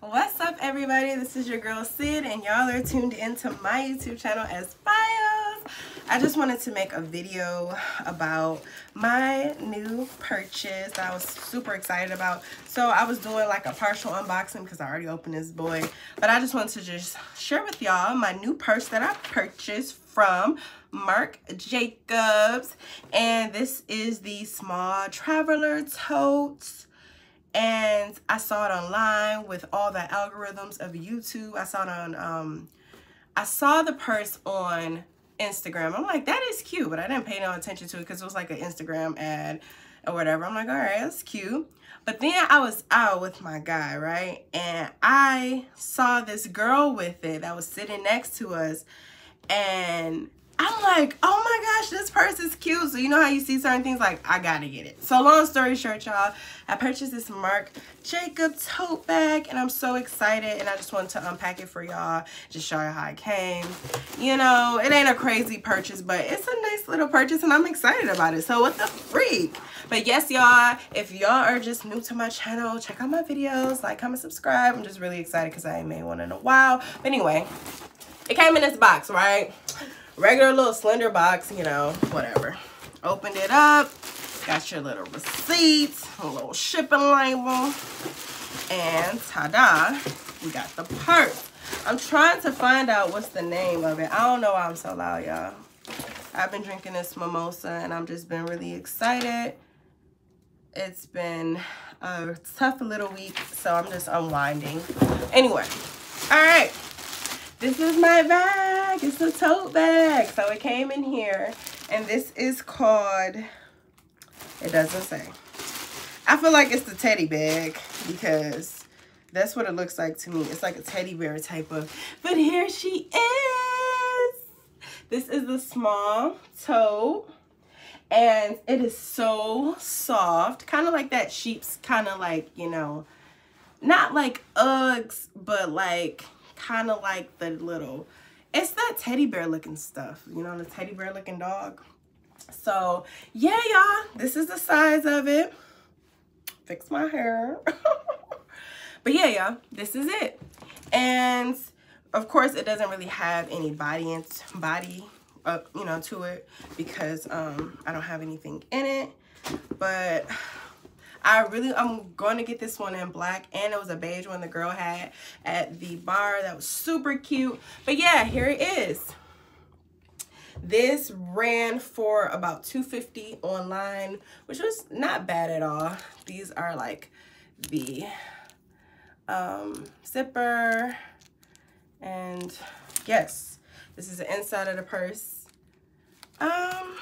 What's up everybody? This is your girl Sid and y'all are tuned into my YouTube channel S Files. I just wanted to make a video about my new purchase that I was super excited about. So I was doing like a partial unboxing because I already opened this boy. But I just wanted to just share with y'all my new purse that I purchased from Marc Jacobs. And this is the small traveler tote and I saw it online with all the algorithms of YouTube. I saw it on, um, I saw the purse on Instagram. I'm like, that is cute, but I didn't pay no attention to it because it was like an Instagram ad or whatever. I'm like, all right, that's cute. But then I was out with my guy, right? And I saw this girl with it that was sitting next to us. And I'm like, oh my gosh, this purse is cute. So you know how you see certain things like, I gotta get it. So long story short, y'all, I purchased this Marc Jacob tote bag and I'm so excited and I just wanted to unpack it for y'all, just show you how it came. You know, it ain't a crazy purchase, but it's a nice little purchase and I'm excited about it. So what the freak? But yes, y'all, if y'all are just new to my channel, check out my videos, like, comment, subscribe. I'm just really excited because I ain't made one in a while. But anyway, it came in this box, right? Regular little slender box, you know, whatever. Opened it up. Got your little receipts, a little shipping label. And ta-da, we got the purse. I'm trying to find out what's the name of it. I don't know why I'm so loud, y'all. I've been drinking this mimosa and I've just been really excited. It's been a tough little week, so I'm just unwinding. Anyway, all right. This is my It's a tote bag. So it came in here. And this is called, it doesn't say. I feel like it's the teddy bag because that's what it looks like to me. It's like a teddy bear type of, but here she is. This is the small tote and it is so soft. Kind of like that sheep's kind of like, you know, not like Uggs, but like kind of like the little, it's that teddy bear looking stuff, you know, the teddy bear looking dog. So yeah, y'all, this is the size of it. Fix my hair. but yeah, y'all, this is it. And of course, it doesn't really have any body and body, uh, you know, to it because um, I don't have anything in it. But I really, I'm going to get this one in black. And it was a beige one the girl had at the bar. That was super cute. But yeah, here it is. This ran for about 250 online, which was not bad at all. These are like the um, zipper. And yes, this is the inside of the purse. Um,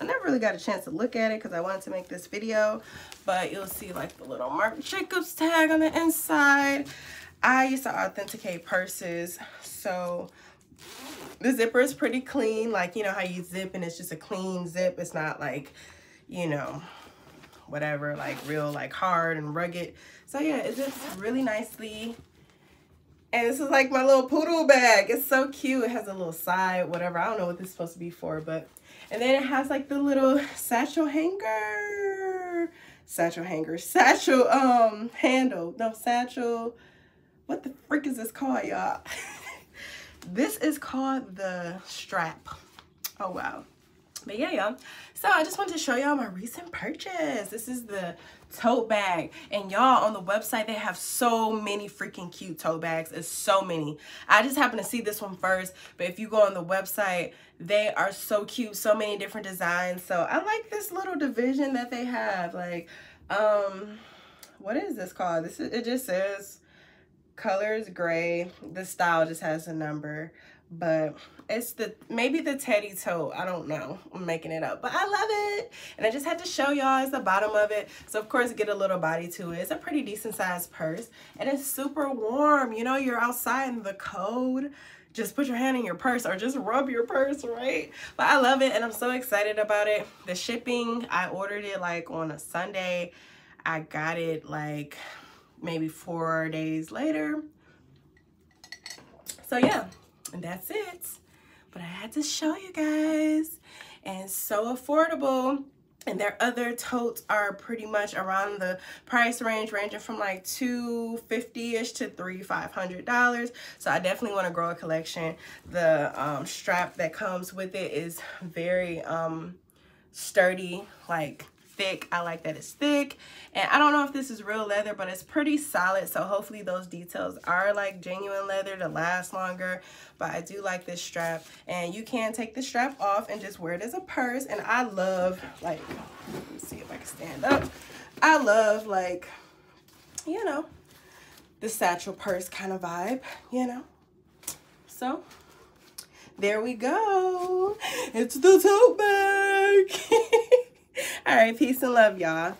I never really got a chance to look at it because I wanted to make this video, but you'll see like the little Marc Jacobs tag on the inside. I used to authenticate purses, so the zipper is pretty clean. Like, you know how you zip and it's just a clean zip. It's not like, you know, whatever, like real like hard and rugged. So yeah, it zips really nicely. And this is like my little poodle bag. It's so cute. It has a little side, whatever. I don't know what this is supposed to be for, but and then it has like the little satchel hanger. Satchel hanger. Satchel um handle. No, satchel. What the freak is this called, y'all? this is called the strap. Oh, wow. But yeah, y'all. So I just wanted to show y'all my recent purchase. This is the tote bag. And y'all, on the website, they have so many freaking cute tote bags. It's so many. I just happened to see this one first. But if you go on the website, they are so cute. So many different designs. So I like this little division that they have. Like, um, what is this called? This is, It just says colors gray. The style just has a number but it's the maybe the teddy toe. I don't know. I'm making it up but i love it. And i just had to show y'all. It's the bottom of it. So of course get a little body to it. It's a pretty decent sized purse and it's super warm. You know you're outside in the cold. Just put your hand in your purse or just rub your purse right? But i love it and i'm so excited about it. The shipping i ordered it like on a sunday. I got it like maybe four days later so yeah and that's it. But I had to show you guys. And so affordable. and their other totes are pretty much around the price range ranging from like 250-ish to three five hundred dollars so i definitely want to grow a collection the um, strap that comes with it is very um, sturdy like thick. I like that it's thick. And I don't know if this is real leather, but it's pretty solid. So hopefully those details are like genuine leather to last longer. But I do like this strap. And you can take the strap off and just wear it as a purse. And I love, like, let me see if I can stand up. I love, like, you know, the satchel purse kind of vibe, you know. So, there we go. It's the tote bag. All right, peace and love, y'all.